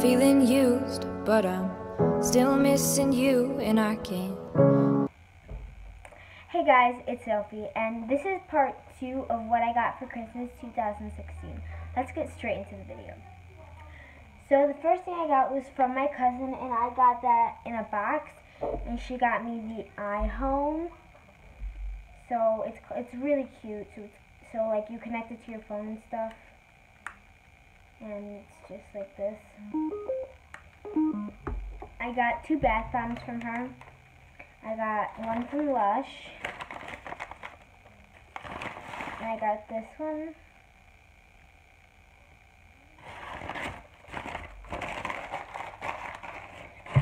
feeling used, but I'm still missing you, and I can't. Hey guys, it's Sophie, and this is part two of what I got for Christmas 2016. Let's get straight into the video. So the first thing I got was from my cousin, and I got that in a box, and she got me the iHome. So it's it's really cute. So so like you connect it to your phone and stuff, and it's just like this. I got two bath bombs from her. I got one from Lush. And I got this one.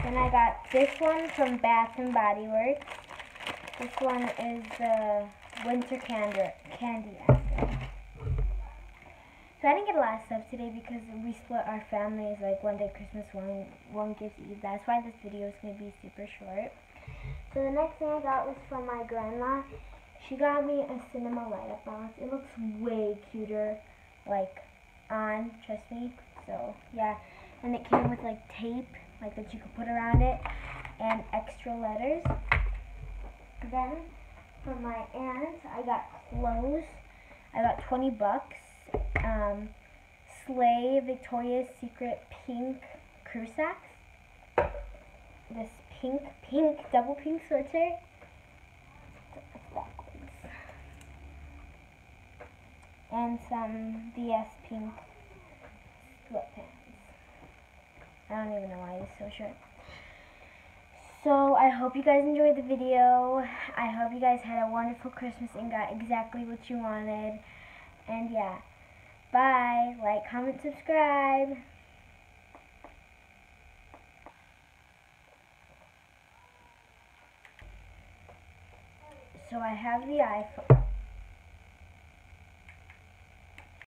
Then I got this one from Bath and Body Works. This one is the Winter Candy, candy. So I didn't get a lot of stuff today because we split our families, like one day Christmas, one, one gives Eve. That's why this video is going to be super short. So the next thing I got was from my grandma. She got me a cinema light up box. It looks way cuter, like, on, trust me. So, yeah. And it came with, like, tape, like, that you could put around it, and extra letters. Then, from my aunt, I got clothes. I got 20 bucks um, Slay Victoria's Secret pink crew sacks. This pink, pink, double pink sweatshirt. And some DS pink sweatpants. I don't even know why it's so short. So, I hope you guys enjoyed the video. I hope you guys had a wonderful Christmas and got exactly what you wanted. And yeah. Bye. Like, comment, subscribe. So I have the iPhone.